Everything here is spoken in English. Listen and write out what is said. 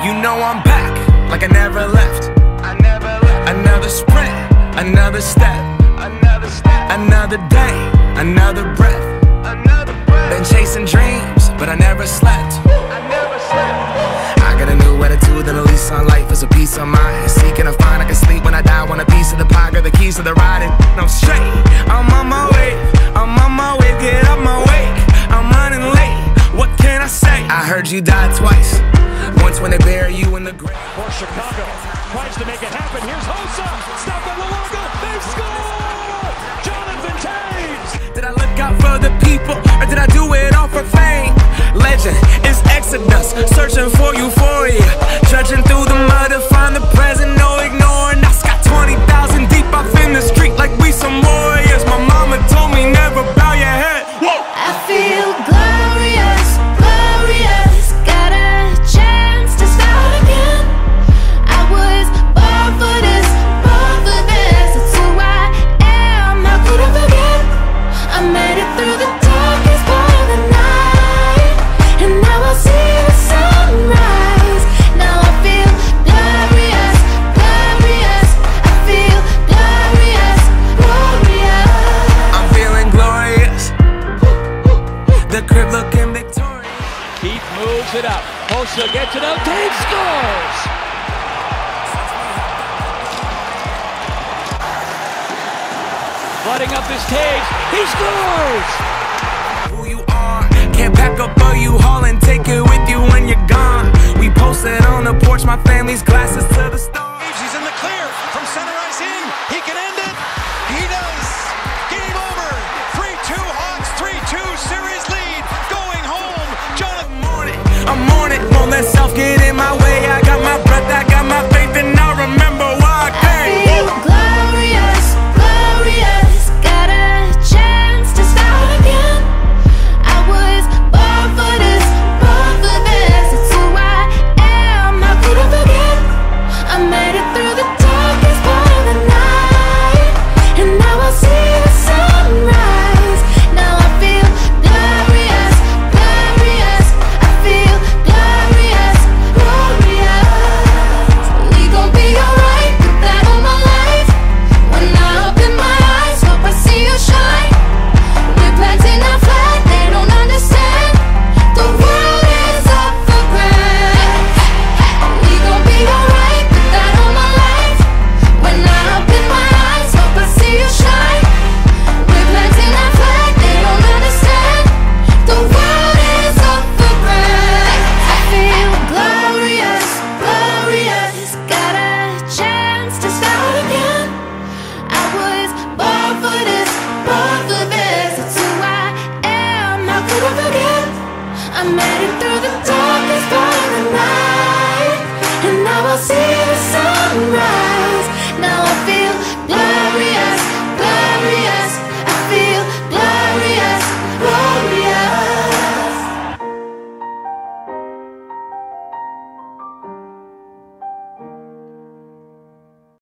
You know I'm back, like I never left. I never left. Another sprint, another step, Another step, another day, another breath. another breath. Been chasing dreams, but I never slept. I never slept. I got a new attitude and a lease on life is a piece of mind. Seeking to find I can sleep when I die. Want a piece of the pie, got the keys to the ride, and I'm straight. I'm on my way, I'm on my way, get up my way. I'm running late. What can I say? I heard you died twice. Once when they bury you in the grave. for Chicago. Tries to make it happen. Here's Hossa. Stop by Luongo. They score! Jonathan Toews. Did I look out for the people or did I do it all for fame? Legend is Exodus, searching for euphoria. Trudging through the mud to find the Keith it up. Hossa gets it out. Toews scores! Flooding up his Toews. He scores! Who you are, can't pack up all you haul and take it with you when you're gone. We posted on the porch, my family's I'm on it, won't let self get in my way. I